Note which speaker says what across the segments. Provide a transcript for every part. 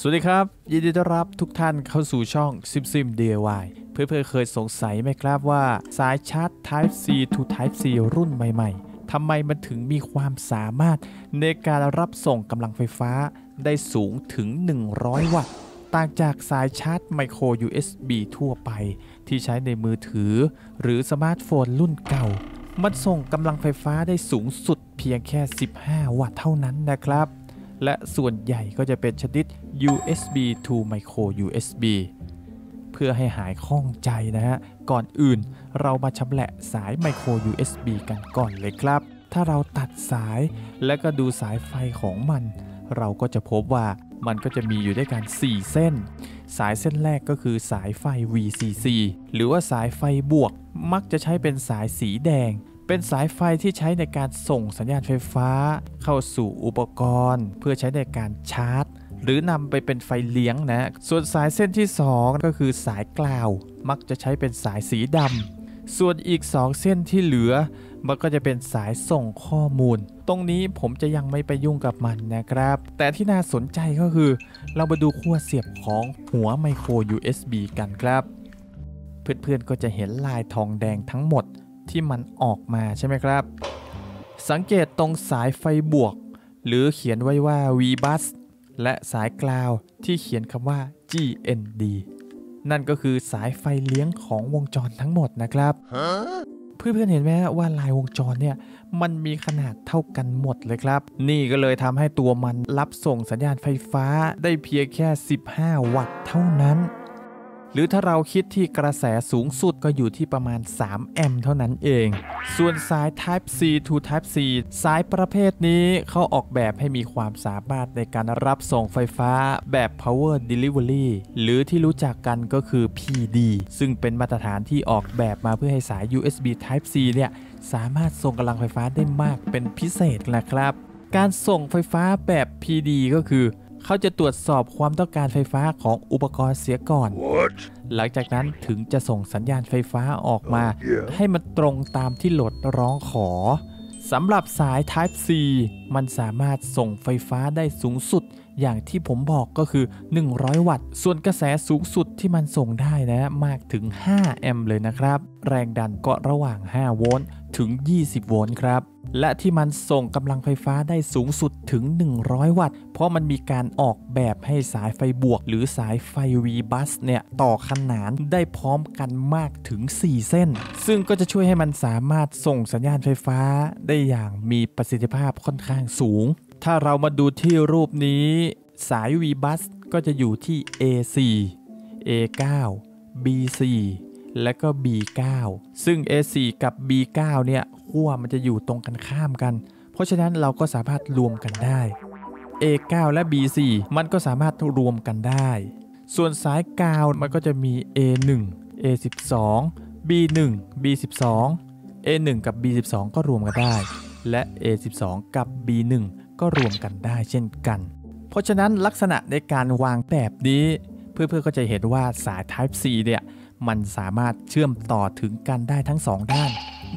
Speaker 1: สวัสดีครับ ยินดีต้อนรับทุกท่านเข้าสู่ช่อง Sim Sim DIY เพื่อนๆเคยสงสัยไหมครับว่า สายชาร์จ Type C to Type C รุ่นใหม่ๆทำไมมันถึงมีความสามารถในการรับส่งกำลังไฟฟ้าได้สูงถึง 100 วัตต์ต่างจากสายชาร์จไมโคร USB ทั่วไป ที่ใช้ในมือถือ หรือสมาร์ทโฟนรุ่นเก่า มันส่งกำลังไฟฟ้าได้สูงสุดเพียงแค่ 15 วัตต์เท่านั้นนะครับ และส่วนใหญ่ก็จะเป็นชนิด USB to micro USB เพื่อให้หายข้องใจนะฮะ ก่อนอื่นเรามาชำแหละสาย micro USB กันก่อนเลยครับ ถ้าเราตัดสายและก็ดูสายไฟของมัน เราก็จะพบว่ามันก็จะมีอยู่ด้วยกัน 4 เส้น สายเส้นแรกก็คือสายไฟ VCC หรือว่าสายไฟบวก มักจะใช้เป็นสายสีแดง เป็นสายไฟที่ใช้ในการส่งสัญญาณไฟฟ้า เข้าสู่อุปกรณ์ เพื่อใช้ในการชาร์จ หรือนำไปเป็นไฟเลี้ยงนะ ส่วนสายเส้นที่ 2 ก็คือสายกล่าว มักจะใช้เป็นสายสีดำส่วนอีก 2 เส้นที่เหลือ มันก็จะเป็นสายส่งข้อมูล ตรงนี้ผมจะยังไม่ไปยุ่งกับมันนะครับ แต่ที่น่าสนใจก็คือ เรามาดูขั้วเสียบของหัวไมโคร USB กันครับ เพื่อนๆก็จะเห็นลายทองแดงทั้งหมด ที่มันออกมาใช่ไหมครับ สังเกตตรงสายไฟบวก หรือเขียนไว้ว่า VBus และสายกลาวที่เขียนคำว่า GND นั่นก็คือสายไฟเลี้ยงของวงจรทั้งหมดนะครับเพื่อนๆเห็นไหมว่าลายวงจรเนี่ยมันมีขนาดเท่ากันหมดเลยครับ นี่ก็เลยทำให้ตัวมันรับส่งสัญญาณไฟฟ้าได้เพียงแค่ 15 วัตต์เท่านั้น หรือถ้าเราคิดที่กระแสสูงสุดก็อยู่ที่ประมาณ 3 แอมป์เท่านั้นเอง ส่วนสาย Type C to Type C สายประเภทนี้เขาออกแบบให้มีความสามารถในการรับส่งไฟฟ้าแบบ Power Delivery หรือที่รู้จักกันก็คือ PD ซึ่งเป็นมาตรฐานที่ออกแบบมาเพื่อให้สาย USB Type C เนี่ยสามารถส่งกำลังไฟฟ้าได้มากเป็นพิเศษนะครับ การส่งไฟฟ้าแบบ PD ก็คือ เขาจะตรวจสอบความต้องการไฟฟ้าของอุปกรณ์เสียก่อนหลังจากนั้นถึงจะส่งสัญญาณไฟฟ้าออกมาให้มันตรงตามที่โหลดร้องขอสำหรับสาย Type C มันสามารถส่งไฟฟ้าได้สูงสุด อย่างที่ผมบอกก็คือ 100 วัตต์ ส่วนกระแสสูงสุดที่มันส่งได้นะมากถึง 5 แอมป์เลยนะครับ แรงดันก็ระหว่าง 5 โวลต์ถึง 20 โวลต์ครับ และที่มันส่งกำลังไฟฟ้าได้สูงสุดถึง 100 วัตต์ เพราะมันมีการออกแบบให้สายไฟบวก หรือสายไฟ V-bus เนี่ย ต่อขนานได้พร้อมกันมากถึง 4 เส้น ซึ่งก็จะช่วยให้มันสามารถส่งสัญญาณไฟฟ้าได้อย่างมีประสิทธิภาพค่อนข้างสูง ถ้าเรามาดูที่รูปนี้ สาย V-bus ก็จะอยู่ที่ A4 A9 B4 และก็ B9 ซึ่ง A4 กับ B9 เนี่ยขั้วมันจะอยู่ตรงกันข้ามกัน เพราะฉะนั้นเราก็สามารถรวมกันได้ A9 และ B4 มันก็สามารถรวมกันได้ ส่วนสายกาวมันก็จะมี A1 A12 B1 B12 A1 กับ B12 ก็รวมกันได้ และ A12 กับ B1 ก็รวมกันได้เช่นกัน เพราะฉะนั้นลักษณะในการวางแบบนี้ เพื่อนๆก็จะเห็นว่าสาย Type C เนี่ย มันสามารถเชื่อมต่อถึงกันได้ทั้งสองด้าน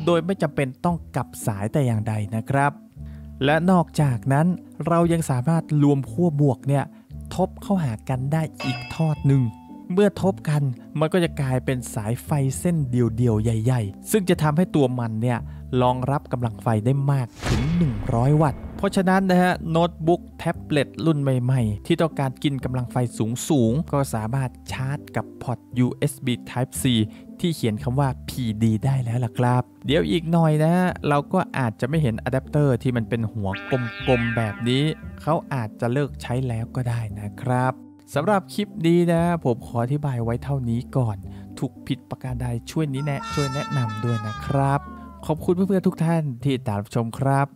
Speaker 1: โดยไม่จำเป็นต้องกลับสายแต่อย่างใดนะครับ และนอกจากนั้นเรายังสามารถรวมขั้วบวกเนี่ยทบเข้าหากันได้อีกทอดหนึ่ง เมื่อทบกันมันก็จะกลายเป็นสายไฟเส้นเดียวๆ ใหญ่ ๆ ซึ่งจะทำให้ตัวมันเนี่ยรองรับกำลังไฟได้มากถึง 100 วัตต์ เพราะฉะนั้นนะฮะโน้ตบุ๊กแท็บเล็ตรุ่นใหม่ๆ ที่ต้องการกินกำลังไฟสูงๆ ก็สามารถชาร์จกับพอร์ต USB Type C ที่เขียนคำว่า PD ได้แล้วล่ะครับ เดี๋ยวอีกหน่อยนะ เราก็อาจจะไม่เห็นอะแดปเตอร์ที่มันเป็นหัวกลมๆแบบนี้ เขาอาจจะเลิกใช้แล้วก็ได้นะครับสำหรับคลิปนี้นะ ผมขออธิบายไว้เท่านี้ก่อน ถูกผิดประการใดช่วยชี้แนะช่วยแนะนำด้วยนะครับ ขอบคุณเพื่อนๆทุกท่านที่ติดตามชมครับ